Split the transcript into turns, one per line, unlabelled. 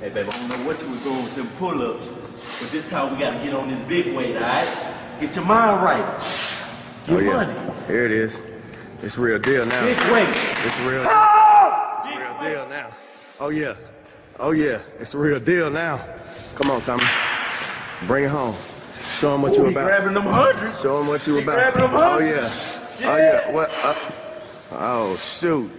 Hey, baby, I don't know what you was doing with them pull-ups, but this time we gotta get on this big weight, all right? Get your mind right. Oh, get
oh yeah,
money.
here it is. It's real deal now.
Big weight.
It's real.
Ah!
It's
Big
real
weight.
deal now. Oh yeah. Oh yeah. It's a real deal now. Come on, Tommy. Bring it home. Show them what
you're
about.
grabbing them hundreds.
Show them what
you're
about.
grabbing them
oh,
hundreds. Oh yeah.
yeah. Oh yeah. What? Uh, oh shoot.